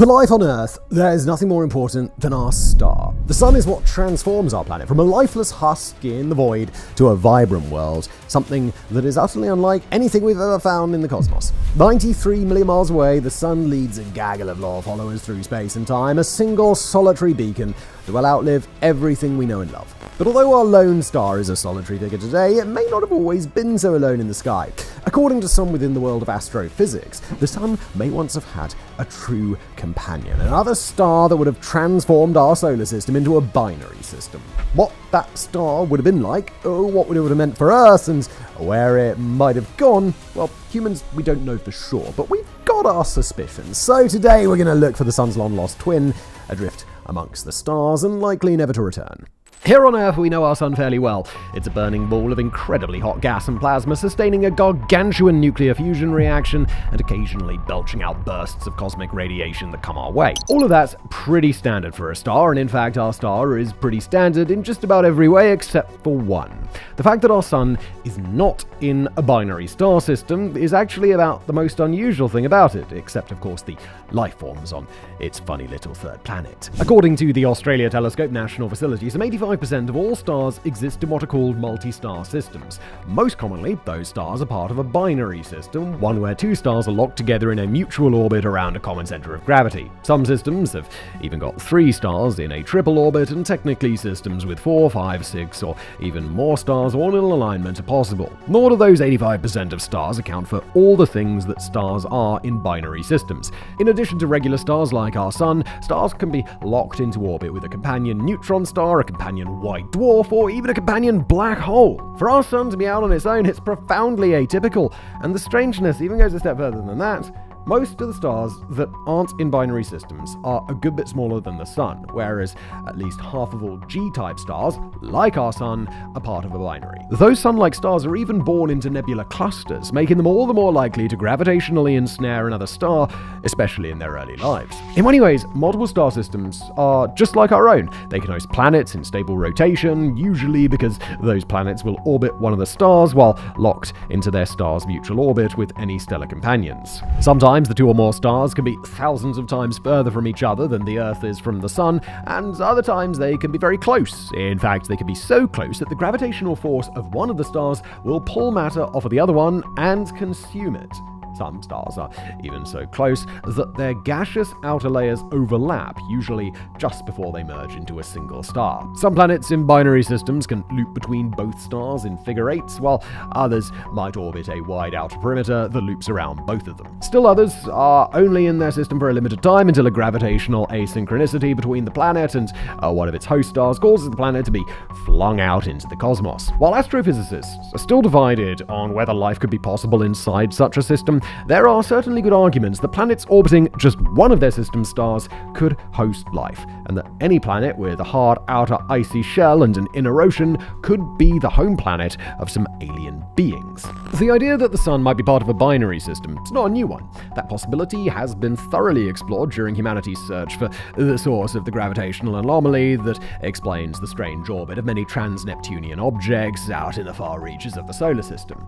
For life on Earth, there is nothing more important than our star. The sun is what transforms our planet from a lifeless husk in the void to a vibrant world, something that is utterly unlike anything we've ever found in the cosmos. 93 million miles away, the sun leads a gaggle of law followers through space and time, a single solitary beacon that will outlive everything we know and love. But although our lone star is a solitary figure today, it may not have always been so alone in the sky. According to some within the world of astrophysics, the sun may once have had a true companion, another star that would have transformed our solar system into a binary system. What that star would have been like, or what it would have meant for Earth, and where it might have gone, well, humans, we don't know for sure, but we've got our suspicions. So today we're going to look for the sun's long lost twin, adrift amongst the stars and likely never to return. Here on Earth, we know our sun fairly well. It's a burning ball of incredibly hot gas and plasma, sustaining a gargantuan nuclear fusion reaction and occasionally belching out bursts of cosmic radiation that come our way. All of that's pretty standard for a star, and in fact, our star is pretty standard in just about every way except for one. The fact that our sun is not in a binary star system is actually about the most unusual thing about it, except, of course, the life forms on its funny little third planet. According to the Australia Telescope National Facility, some 85 95% of all stars exist in what are called multi-star systems. Most commonly, those stars are part of a binary system, one where two stars are locked together in a mutual orbit around a common center of gravity. Some systems have even got three stars in a triple orbit, and technically systems with four, five, six, or even more stars all in alignment are possible. Nor do those 85% of stars account for all the things that stars are in binary systems. In addition to regular stars like our Sun, stars can be locked into orbit with a companion neutron star, a companion companion white dwarf, or even a companion black hole. For our sun to be out on its own, it's profoundly atypical, and the strangeness even goes a step further than that. Most of the stars that aren't in binary systems are a good bit smaller than the Sun, whereas at least half of all G type stars, like our Sun, are part of a binary. Those Sun like stars are even born into nebular clusters, making them all the more likely to gravitationally ensnare another star, especially in their early lives. In many ways, multiple star systems are just like our own. They can host planets in stable rotation, usually because those planets will orbit one of the stars while locked into their star's mutual orbit with any stellar companions. Sometimes Sometimes the two or more stars can be thousands of times further from each other than the Earth is from the Sun, and other times they can be very close. In fact, they can be so close that the gravitational force of one of the stars will pull matter off of the other one and consume it. Some stars are even so close that their gaseous outer layers overlap, usually just before they merge into a single star. Some planets in binary systems can loop between both stars in figure eights, while others might orbit a wide outer perimeter that loops around both of them. Still others are only in their system for a limited time until a gravitational asynchronicity between the planet and uh, one of its host stars causes the planet to be flung out into the cosmos. While astrophysicists are still divided on whether life could be possible inside such a system, there are certainly good arguments that planets orbiting just one of their system stars could host life, and that any planet with a hard outer icy shell and an inner ocean could be the home planet of some alien beings. The idea that the Sun might be part of a binary system is not a new one. That possibility has been thoroughly explored during humanity's search for the source of the gravitational anomaly that explains the strange orbit of many trans-Neptunian objects out in the far reaches of the solar system.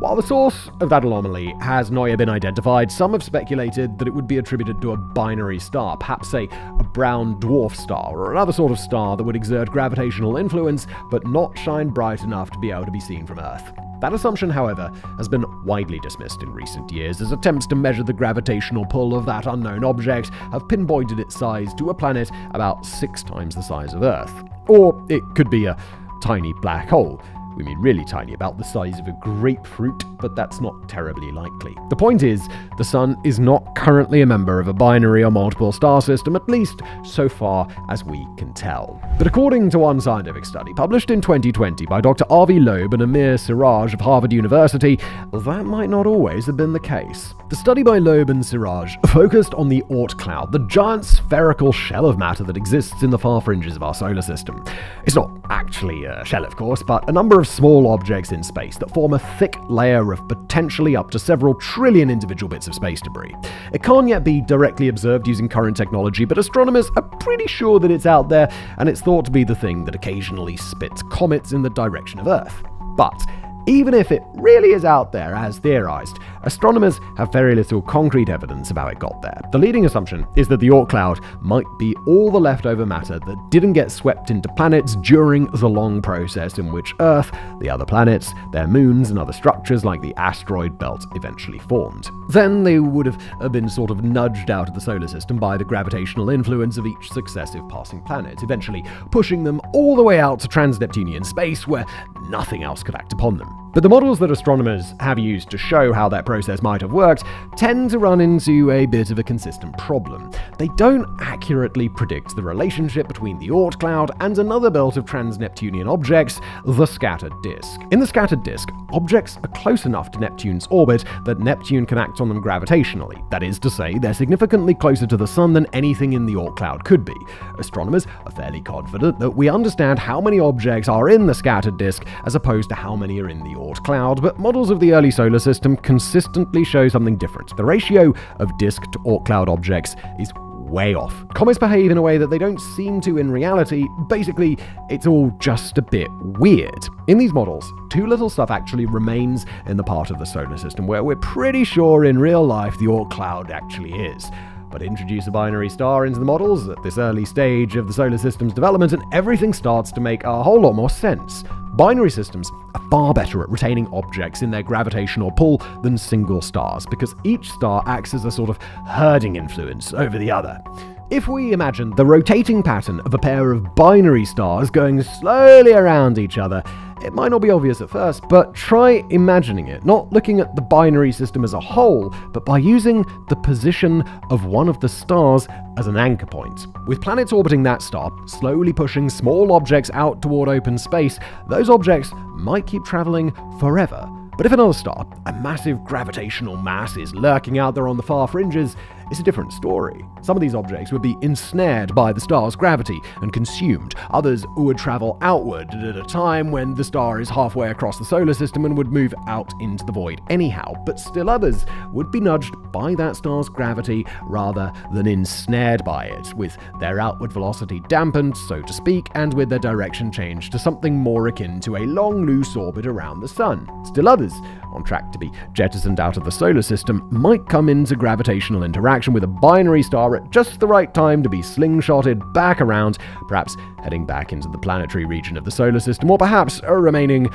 While the source of that anomaly has not yet been identified, some have speculated that it would be attributed to a binary star, perhaps a, a brown dwarf star, or another sort of star that would exert gravitational influence but not shine bright enough to be able to be seen from Earth. That assumption, however, has been widely dismissed in recent years as attempts to measure the gravitational pull of that unknown object have pinpointed its size to a planet about six times the size of Earth. Or it could be a tiny black hole, we mean really tiny, about the size of a grapefruit, but that's not terribly likely. The point is, the Sun is not currently a member of a binary or multiple star system, at least so far as we can tell. But according to one scientific study published in 2020 by Dr. Avi Loeb and Amir Siraj of Harvard University, that might not always have been the case. The study by Loeb and Siraj focused on the Oort cloud, the giant spherical shell of matter that exists in the far fringes of our solar system. It's not actually a shell, of course, but a number of small objects in space that form a thick layer of potentially up to several trillion individual bits of space debris. It can't yet be directly observed using current technology, but astronomers are pretty sure that it's out there, and it's thought to be the thing that occasionally spits comets in the direction of Earth. But even if it really is out there, as theorized, astronomers have very little concrete evidence of how it got there. The leading assumption is that the Oort cloud might be all the leftover matter that didn't get swept into planets during the long process in which Earth, the other planets, their moons, and other structures like the asteroid belt eventually formed. Then they would have uh, been sort of nudged out of the solar system by the gravitational influence of each successive passing planet, eventually pushing them all the way out to trans-Neptunian space where nothing else could act upon them. But the models that astronomers have used to show how that process might have worked tend to run into a bit of a consistent problem. They don't accurately predict the relationship between the Oort cloud and another belt of trans-Neptunian objects, the scattered disk. In the scattered disk, objects are close enough to Neptune's orbit that Neptune can act on them gravitationally. That is to say, they're significantly closer to the Sun than anything in the Oort cloud could be. Astronomers are fairly confident that we understand how many objects are in the scattered disk as opposed to how many are in the Oort cloud, but models of the early solar system consistently show something different. The ratio of disk to Oort cloud objects is way off. Comets behave in a way that they don't seem to in reality. Basically, it's all just a bit weird. In these models, too little stuff actually remains in the part of the solar system where we're pretty sure in real life the Oort cloud actually is. But introduce a binary star into the models at this early stage of the solar system's development, and everything starts to make a whole lot more sense. Binary systems are far better at retaining objects in their gravitational pull than single stars, because each star acts as a sort of herding influence over the other. If we imagine the rotating pattern of a pair of binary stars going slowly around each other, it might not be obvious at first, but try imagining it, not looking at the binary system as a whole, but by using the position of one of the stars as an anchor point. With planets orbiting that star, slowly pushing small objects out toward open space, those objects might keep traveling forever. But if another star, a massive gravitational mass, is lurking out there on the far fringes, it's a different story. Some of these objects would be ensnared by the star's gravity and consumed. Others would travel outward at a time when the star is halfway across the solar system and would move out into the void anyhow. But still others would be nudged by that star's gravity rather than ensnared by it, with their outward velocity dampened, so to speak, and with their direction changed to something more akin to a long, loose orbit around the sun. Still others, on track to be jettisoned out of the solar system, might come into gravitational interaction with a binary star at just the right time to be slingshotted back around, perhaps heading back into the planetary region of the solar system, or perhaps uh, remaining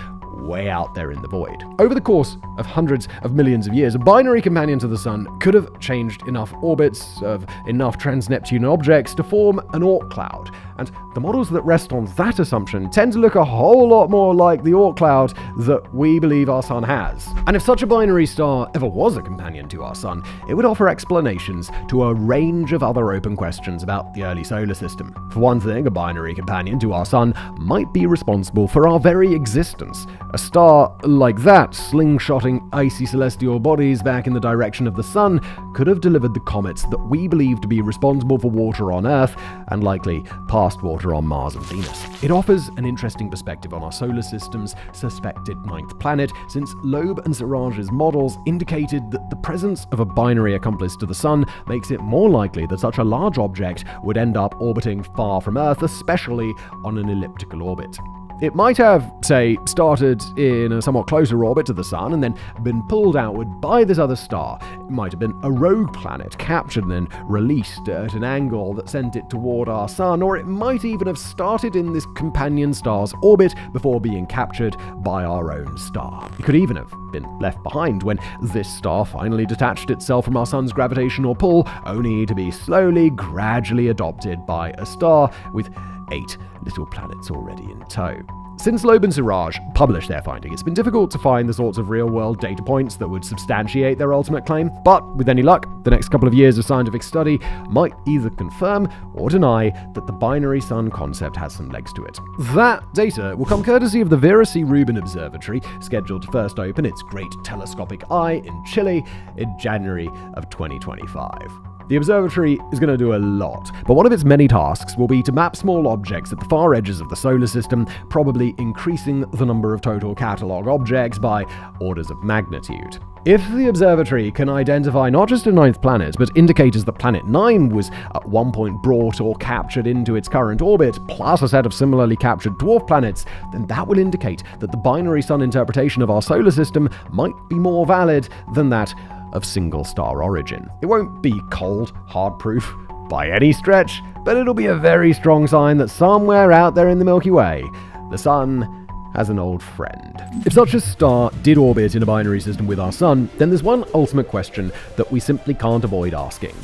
way out there in the void. Over the course of hundreds of millions of years, a binary companion to the Sun could have changed enough orbits of enough trans-Neptune objects to form an Oort cloud, and the models that rest on that assumption tend to look a whole lot more like the Oort cloud that we believe our Sun has. And if such a binary star ever was a companion to our Sun, it would offer explanations to a range of other open questions about the early solar system. For one thing, a binary companion to our Sun might be responsible for our very existence. A star like that, slingshotting icy celestial bodies back in the direction of the Sun, could have delivered the comets that we believe to be responsible for water on Earth, and likely past water on Mars and Venus. It offers an interesting perspective on our solar system's suspected ninth planet, since Loeb and Siraj's models indicated that the presence of a binary accomplice to the Sun makes it more likely that such a large object would end up orbiting far from Earth, especially on an elliptical orbit. It might have, say, started in a somewhat closer orbit to the Sun and then been pulled outward by this other star. It might have been a rogue planet captured and then released at an angle that sent it toward our Sun, or it might even have started in this companion star's orbit before being captured by our own star. It could even have been left behind when this star finally detached itself from our Sun's gravitational pull, only to be slowly, gradually adopted by a star with eight little planets already in tow. Since Loeb and Siraj published their finding, it's been difficult to find the sorts of real world data points that would substantiate their ultimate claim, but with any luck, the next couple of years of scientific study might either confirm or deny that the binary sun concept has some legs to it. That data will come courtesy of the Vera C. Rubin Observatory, scheduled to first open its Great Telescopic Eye in Chile in January of 2025. The observatory is going to do a lot, but one of its many tasks will be to map small objects at the far edges of the solar system, probably increasing the number of total catalogue objects by orders of magnitude. If the observatory can identify not just a ninth planet, but indicators that Planet 9 was at one point brought or captured into its current orbit, plus a set of similarly captured dwarf planets, then that will indicate that the binary sun interpretation of our solar system might be more valid than that of single star origin. It won't be cold, hard proof by any stretch, but it'll be a very strong sign that somewhere out there in the Milky Way, the sun as an old friend. If such a star did orbit in a binary system with our Sun, then there's one ultimate question that we simply can't avoid asking.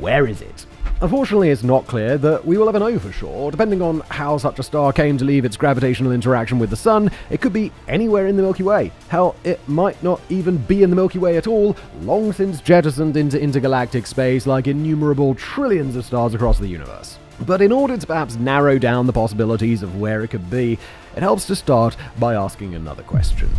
Where is it? Unfortunately, it's not clear that we will ever know for sure. Depending on how such a star came to leave its gravitational interaction with the Sun, it could be anywhere in the Milky Way. Hell, it might not even be in the Milky Way at all, long since jettisoned into intergalactic space like innumerable trillions of stars across the universe. But in order to perhaps narrow down the possibilities of where it could be, it helps to start by asking another question.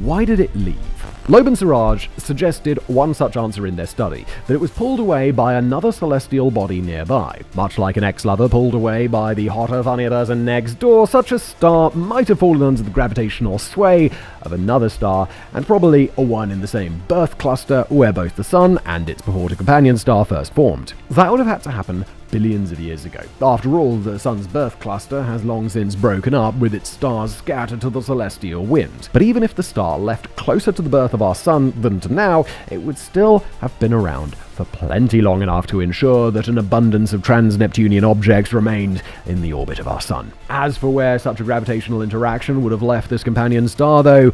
Why did it leave? Loeb and Siraj suggested one such answer in their study that it was pulled away by another celestial body nearby. Much like an ex lover pulled away by the hotter, funnier person next door, such a star might have fallen under the gravitational sway of another star, and probably a one in the same birth cluster where both the Sun and its purported companion star first formed. That would have had to happen billions of years ago. After all, the Sun's birth cluster has long since broken up, with its stars scattered to the celestial wind. But even if the star left closer to the birth of our Sun than to now, it would still have been around for plenty long enough to ensure that an abundance of trans-Neptunian objects remained in the orbit of our Sun. As for where such a gravitational interaction would have left this companion star, though,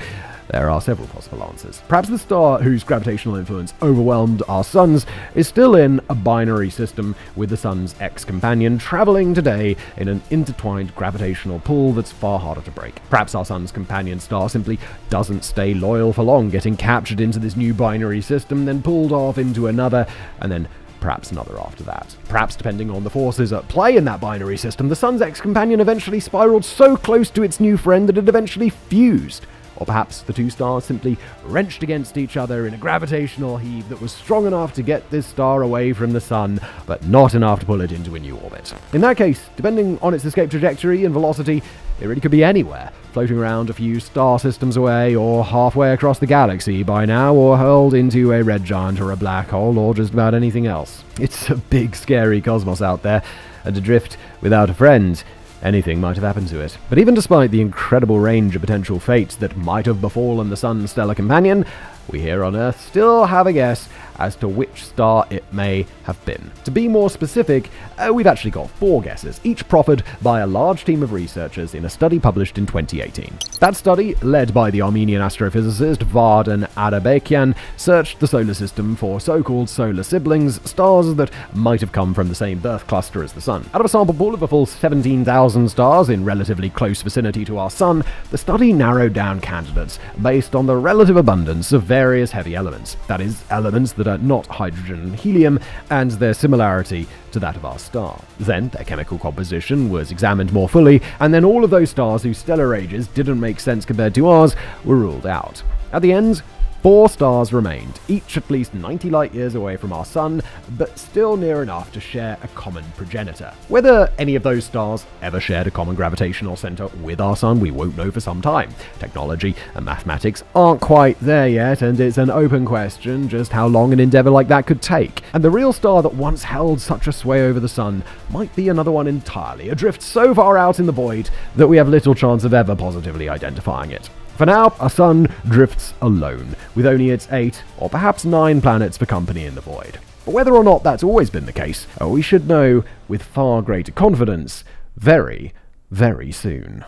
there are several possible answers. Perhaps the star whose gravitational influence overwhelmed our suns is still in a binary system with the sun's ex companion traveling today in an intertwined gravitational pull that's far harder to break. Perhaps our sun's companion star simply doesn't stay loyal for long, getting captured into this new binary system, then pulled off into another, and then perhaps another after that. Perhaps, depending on the forces at play in that binary system, the Sun's ex companion eventually spiraled so close to its new friend that it eventually fused. Or perhaps the two stars simply wrenched against each other in a gravitational heave that was strong enough to get this star away from the sun, but not enough to pull it into a new orbit. In that case, depending on its escape trajectory and velocity, it really could be anywhere, floating around a few star systems away, or halfway across the galaxy by now, or hurled into a red giant or a black hole, or just about anything else. It's a big, scary cosmos out there, and adrift without a friend Anything might have happened to it. But even despite the incredible range of potential fates that might have befallen the Sun's stellar companion, we here on Earth still have a guess as to which star it may have been. To be more specific, uh, we've actually got four guesses, each proffered by a large team of researchers in a study published in 2018. That study, led by the Armenian astrophysicist Vardan Adibekyan, searched the solar system for so-called solar siblings, stars that might have come from the same birth cluster as the Sun. Out of a sample pool of a full 17,000 stars in relatively close vicinity to our Sun, the study narrowed down candidates based on the relative abundance of various heavy elements, that is, elements not hydrogen and helium, and their similarity to that of our star. Then their chemical composition was examined more fully, and then all of those stars whose stellar ages didn't make sense compared to ours were ruled out. At the end, Four stars remained, each at least 90 light years away from our Sun, but still near enough to share a common progenitor. Whether any of those stars ever shared a common gravitational center with our Sun, we won't know for some time. Technology and mathematics aren't quite there yet, and it's an open question just how long an endeavor like that could take. And the real star that once held such a sway over the Sun might be another one entirely, adrift so far out in the void that we have little chance of ever positively identifying it. For now, our sun drifts alone, with only its eight or perhaps nine planets for company in the void. But whether or not that's always been the case, uh, we should know with far greater confidence very, very soon.